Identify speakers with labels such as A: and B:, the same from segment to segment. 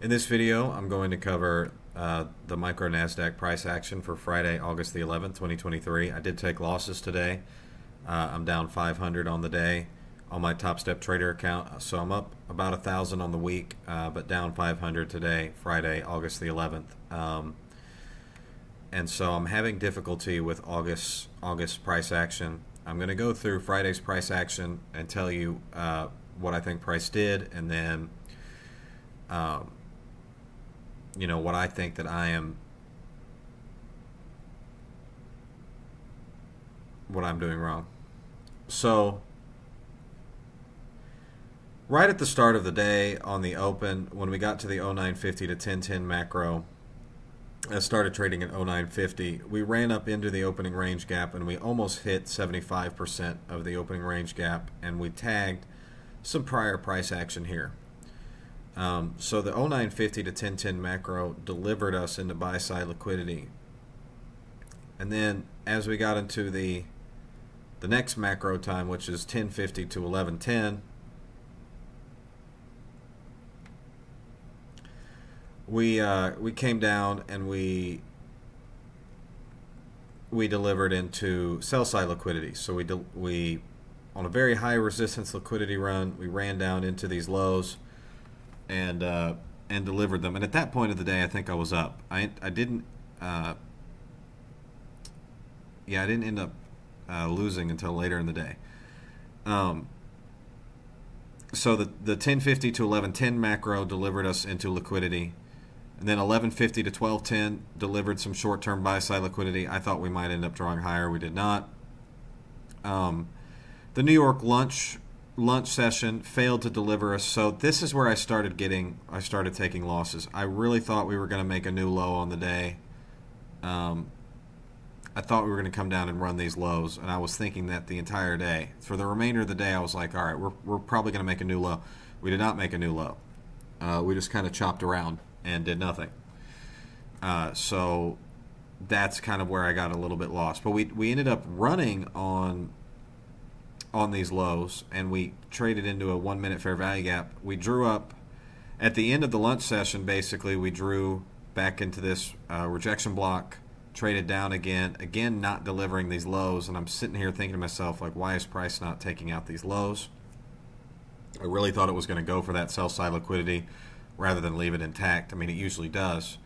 A: In this video, I'm going to cover uh, the micro NASDAQ price action for Friday, August the 11th, 2023. I did take losses today. Uh, I'm down 500 on the day on my Top Step Trader account, so I'm up about a thousand on the week, uh, but down 500 today, Friday, August the 11th. Um, and so I'm having difficulty with August August price action. I'm going to go through Friday's price action and tell you uh, what I think price did, and then. Um, you know what I think that I am what I'm doing wrong. So right at the start of the day on the open when we got to the 0950 to 1010 macro I started trading at 0950 we ran up into the opening range gap and we almost hit 75% of the opening range gap and we tagged some prior price action here um, so the 0950 to 1010 macro delivered us into buy side liquidity. And then as we got into the the next macro time, which is 1050 to 1110, we uh, we came down and we we delivered into sell side liquidity. So we we on a very high resistance liquidity run, we ran down into these lows and uh, and delivered them. And at that point of the day, I think I was up. I I didn't. Uh, yeah, I didn't end up uh, losing until later in the day. Um, so the the 1050 to 1110 macro delivered us into liquidity. And then 1150 to 1210 delivered some short-term buy-side liquidity. I thought we might end up drawing higher. We did not. Um, the New York lunch lunch session failed to deliver us. So this is where I started getting, I started taking losses. I really thought we were going to make a new low on the day. Um, I thought we were going to come down and run these lows, and I was thinking that the entire day. For the remainder of the day, I was like, all right, we're, we're probably going to make a new low. We did not make a new low. Uh, we just kind of chopped around and did nothing. Uh, so that's kind of where I got a little bit lost. But we, we ended up running on on these lows and we traded into a one minute fair value gap. We drew up at the end of the lunch session, basically, we drew back into this uh, rejection block, traded down again, again, not delivering these lows. And I'm sitting here thinking to myself, like, why is price not taking out these lows? I really thought it was going to go for that sell side liquidity rather than leave it intact. I mean, it usually does.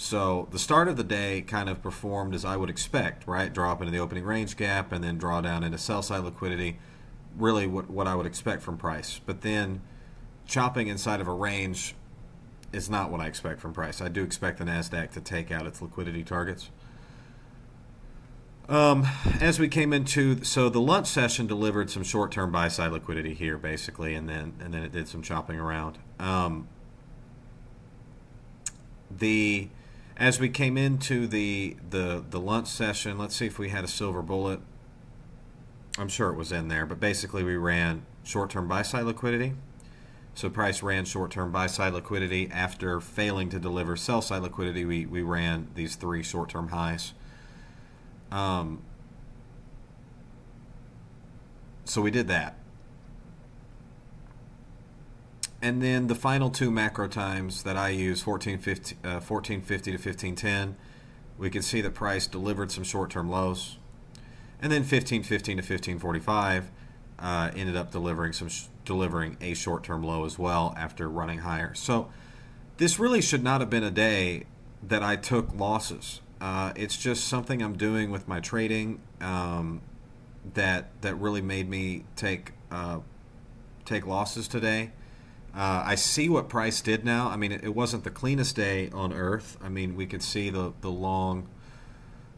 A: So the start of the day kind of performed as I would expect, right? Drop into the opening range gap and then draw down into sell side liquidity. Really what, what I would expect from price. But then chopping inside of a range is not what I expect from price. I do expect the NASDAQ to take out its liquidity targets. Um, as we came into, so the lunch session delivered some short-term buy-side liquidity here, basically, and then and then it did some chopping around. Um, the as we came into the the the lunch session, let's see if we had a silver bullet. I'm sure it was in there, but basically we ran short-term buy-side liquidity. So price ran short-term buy-side liquidity after failing to deliver sell-side liquidity. We we ran these three short-term highs. Um, so we did that. And then the final two macro times that I use, 1450, uh, 1450 to 1510, we can see that price delivered some short-term lows. And then 1515 to 1545 uh, ended up delivering some delivering a short-term low as well after running higher. So this really should not have been a day that I took losses. Uh, it's just something I'm doing with my trading um, that that really made me take uh, take losses today. Uh, I see what Price did now. I mean, it, it, wasn't the cleanest day on earth. I mean, we could see the, the long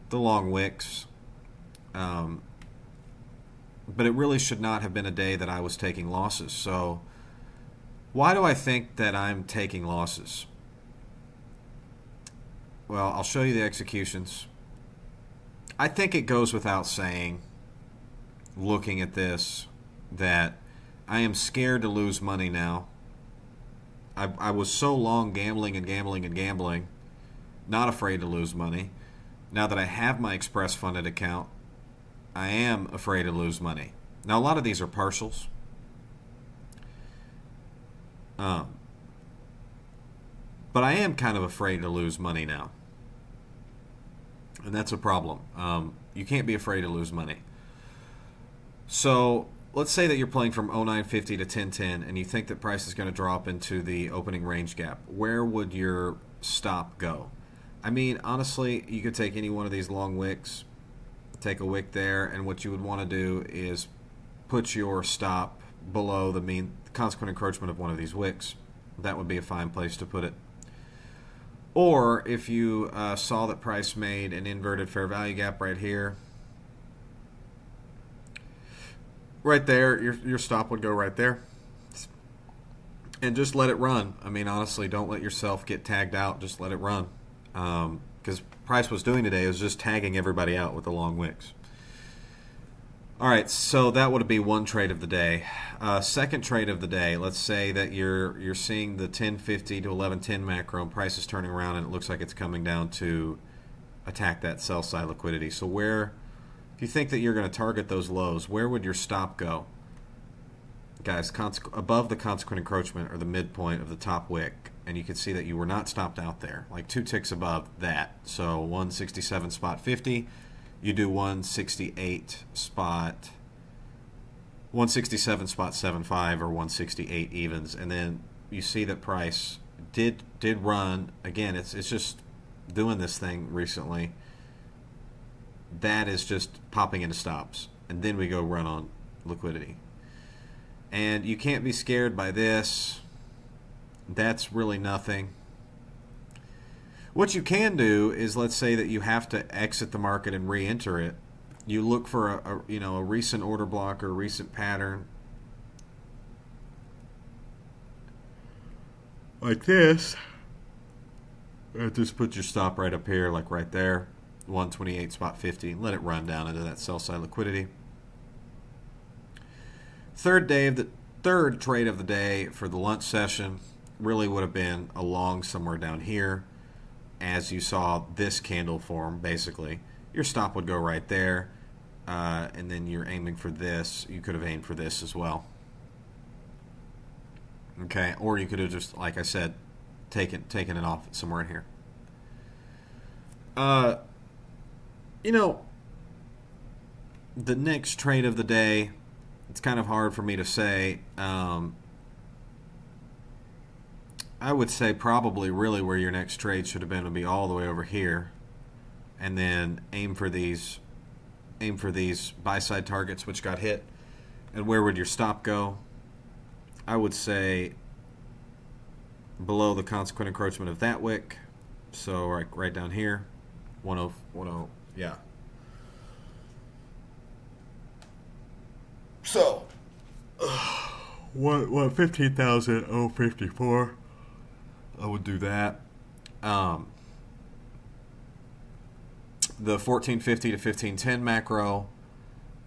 A: the long wicks. Um, but it really should not have been a day that I was taking losses. So, why do I think that I'm taking losses? Well, I'll show you the executions. I think it goes without saying, looking at this, that I am scared to lose money now I, I was so long gambling and gambling and gambling, not afraid to lose money. Now that I have my express funded account, I am afraid to lose money. Now, a lot of these are partials. Um, But I am kind of afraid to lose money now. And that's a problem. Um, you can't be afraid to lose money. So let's say that you're playing from 0950 to 1010 and you think that price is going to drop into the opening range gap. Where would your stop go? I mean, honestly, you could take any one of these long wicks, take a wick there, and what you would want to do is put your stop below the mean consequent encroachment of one of these wicks. That would be a fine place to put it. Or if you uh, saw that price made an inverted fair value gap right here, right there, your, your stop would go right there. And just let it run. I mean, honestly, don't let yourself get tagged out. Just let it run. Because um, Price was doing today was just tagging everybody out with the long wicks. All right, so that would be one trade of the day. Uh, second trade of the day. Let's say that you're you're seeing the 1050 to 1110 macro, and price is turning around, and it looks like it's coming down to attack that sell side liquidity. So where, you think that you're going to target those lows, where would your stop go? Guys, above the consequent encroachment or the midpoint of the top wick, and you can see that you were not stopped out there, like two ticks above that. So 167 spot 50 you do 168 spot 167 spot 75 or 168 evens and then you see that price did did run again it's it's just doing this thing recently that is just popping into stops and then we go run on liquidity. And you can't be scared by this. That's really nothing. What you can do is, let's say that you have to exit the market and re-enter it. You look for a, a you know a recent order block or a recent pattern. Like this. Just put your stop right up here, like right there, 128 spot 50. Let it run down into that sell side liquidity. Third day of the third trade of the day for the lunch session really would have been along somewhere down here as you saw this candle form, basically. Your stop would go right there, uh, and then you're aiming for this. You could have aimed for this as well. Okay, or you could have just, like I said, taken taken it off somewhere in here. Uh, you know, the next trade of the day, it's kind of hard for me to say. Um, I would say probably really where your next trade should have been would be all the way over here, and then aim for these, aim for these buy side targets which got hit, and where would your stop go? I would say below the consequent encroachment of that wick, so right right down here, 10, 10 yeah. So, what what fifteen thousand oh fifty four. I would do that. Um, the 1450 to 1510 macro.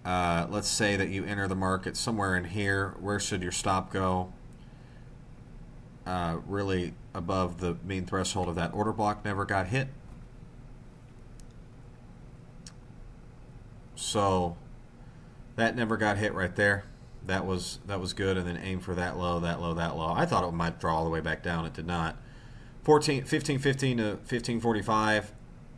A: Uh, let's say that you enter the market somewhere in here. Where should your stop go? Uh, really above the mean threshold of that order block never got hit. So that never got hit right there that was that was good, and then aim for that low, that low, that low. I thought it might draw all the way back down. It did not. 14, 15, 15 to 1545.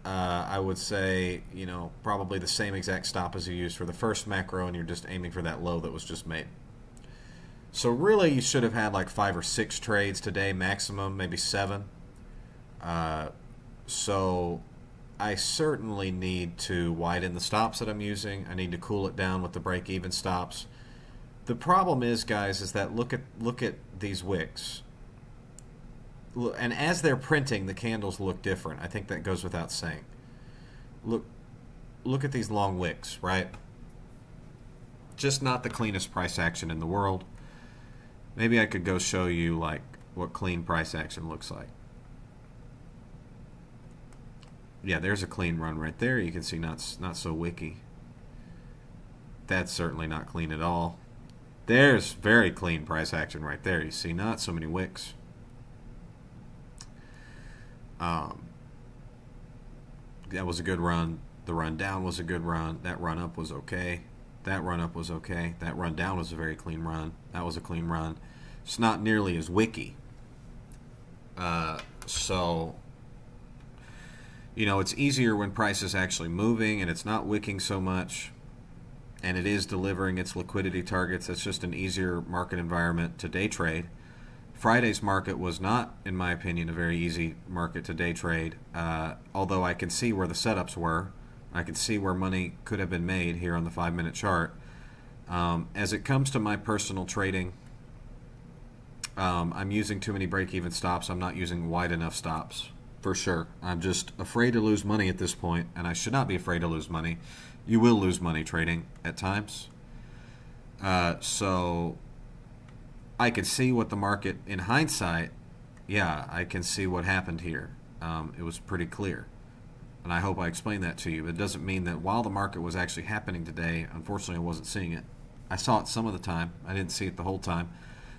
A: Uh, I would say, you know, probably the same exact stop as you used for the first macro, and you're just aiming for that low that was just made. So really, you should have had like five or six trades today, maximum, maybe seven. Uh, so I certainly need to widen the stops that I'm using. I need to cool it down with the break-even stops. The problem is, guys, is that look at look at these wicks. And as they're printing, the candles look different. I think that goes without saying. Look, look at these long wicks, right? Just not the cleanest price action in the world. Maybe I could go show you like what clean price action looks like. Yeah, there's a clean run right there. You can see not not so wicky. That's certainly not clean at all. There's very clean price action right there. You see, not so many wicks. Um, that was a good run. The run down was a good run. That run up was okay. That run up was okay. That run down was a very clean run. That was a clean run. It's not nearly as wicky. Uh, So, you know, it's easier when price is actually moving and it's not wicking so much and it is delivering its liquidity targets. It's just an easier market environment to day trade. Friday's market was not, in my opinion, a very easy market to day trade, uh, although I can see where the setups were. I can see where money could have been made here on the five minute chart. Um, as it comes to my personal trading, um, I'm using too many break even stops. I'm not using wide enough stops for sure. I'm just afraid to lose money at this point, and I should not be afraid to lose money. You will lose money trading at times. Uh, so I could see what the market, in hindsight, yeah, I can see what happened here. Um, it was pretty clear. And I hope I explained that to you. It doesn't mean that while the market was actually happening today, unfortunately, I wasn't seeing it. I saw it some of the time. I didn't see it the whole time.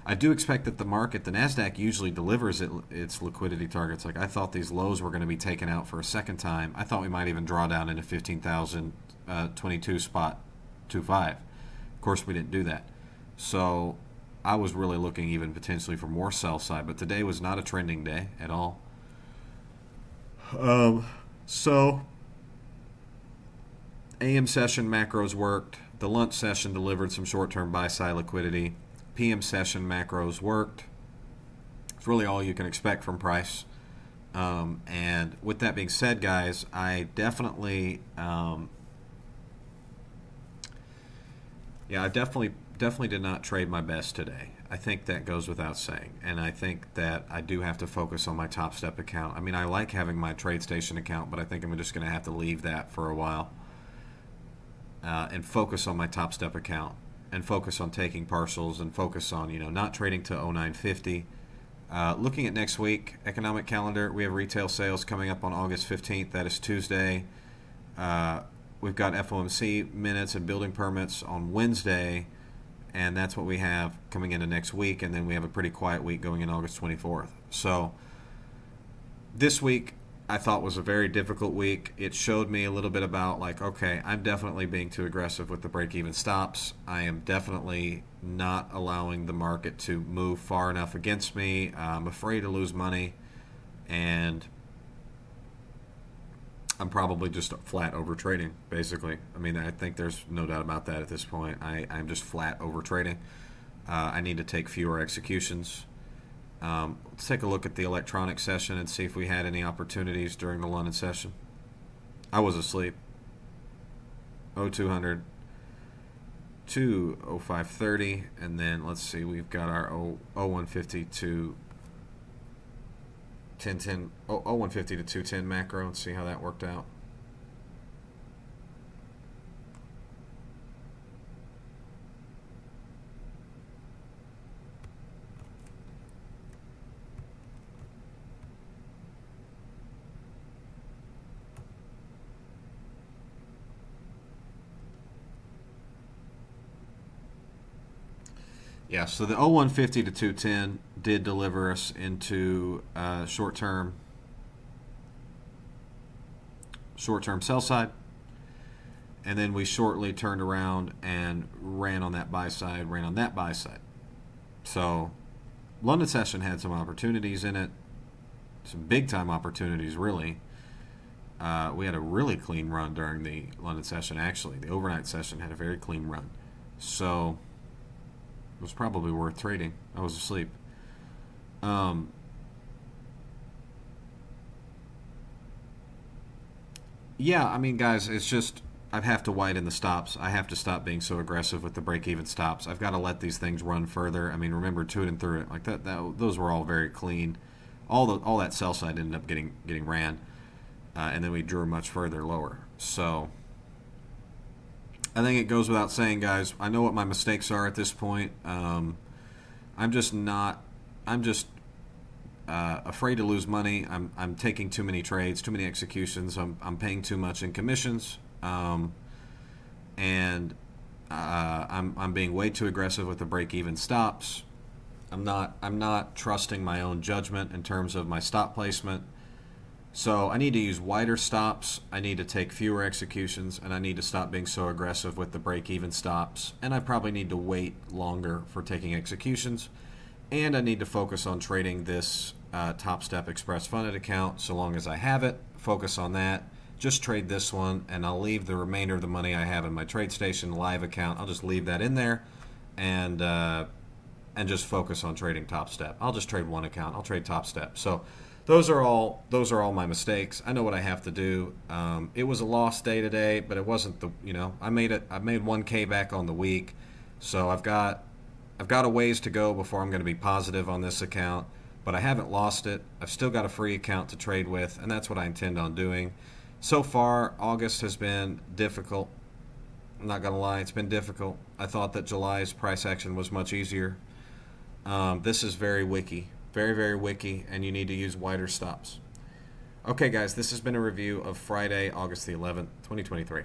A: I do expect that the market, the Nasdaq, usually delivers it, its liquidity targets. Like I thought, these lows were going to be taken out for a second time. I thought we might even draw down into 15,022 uh, spot 25. Of course, we didn't do that. So I was really looking even potentially for more sell side, but today was not a trending day at all. Um, so AM session macros worked. The lunch session delivered some short-term buy-side liquidity. PM session macros worked. It's really all you can expect from price. Um, and with that being said, guys, I definitely, um, yeah, I definitely, definitely did not trade my best today. I think that goes without saying, and I think that I do have to focus on my Top Step account. I mean, I like having my TradeStation account, but I think I'm just going to have to leave that for a while uh, and focus on my Top Step account and focus on taking partials and focus on you know not trading to 0950 uh, looking at next week economic calendar we have retail sales coming up on august 15th that is tuesday. Uh, we've got fomc minutes and building permits on wednesday and that's what we have coming into next week and then we have a pretty quiet week going in august 24th so this week I thought was a very difficult week. It showed me a little bit about like, okay, I'm definitely being too aggressive with the break even stops. I am definitely not allowing the market to move far enough against me. I'm afraid to lose money, and I'm probably just flat over trading, basically. I mean, I think there's no doubt about that at this point. I, I'm just flat over trading. Uh, I need to take fewer executions. Um, let's take a look at the electronic session and see if we had any opportunities during the London session. I was asleep. 0200 to 0530 and then let's see we've got our 0150 to 1010 0150 to 210 macro and see how that worked out. Yeah, so the 0150 to 210 did deliver us into uh, short term short term sell side. And then we shortly turned around and ran on that buy side, ran on that buy side. So London session had some opportunities in it, some big time opportunities, really. Uh, we had a really clean run during the London session, actually. The overnight session had a very clean run. So it was probably worth trading. I was asleep. Um, yeah, I mean, guys, it's just I have to widen the stops. I have to stop being so aggressive with the break-even stops. I've got to let these things run further. I mean, remember to it and through it like that. That those were all very clean. All the all that sell side ended up getting getting ran, uh, and then we drew much further lower. So I think it goes without saying, guys. I know what my mistakes are at this point. Um, I'm just not. I'm just uh, afraid to lose money. I'm I'm taking too many trades, too many executions. I'm I'm paying too much in commissions, um, and uh, I'm I'm being way too aggressive with the break-even stops. I'm not I'm not trusting my own judgment in terms of my stop placement. So I need to use wider stops, I need to take fewer executions, and I need to stop being so aggressive with the break-even stops. And I probably need to wait longer for taking executions. And I need to focus on trading this uh, Top Step Express funded account so long as I have it. Focus on that. Just trade this one, and I'll leave the remainder of the money I have in my TradeStation Live account. I'll just leave that in there, and uh, and just focus on trading Top Step. I'll just trade one account. I'll trade Top Step. So those are all those are all my mistakes. I know what I have to do. Um, it was a lost day today, but it wasn't the you know I made it. I made one K back on the week, so I've got I've got a ways to go before I'm going to be positive on this account. But I haven't lost it. I've still got a free account to trade with, and that's what I intend on doing. So far, August has been difficult. I'm not going to lie, it's been difficult. I thought that July's price action was much easier. Um, this is very wicky, very, very wicky, and you need to use wider stops. Okay, guys, this has been a review of Friday, August the 11th, 2023.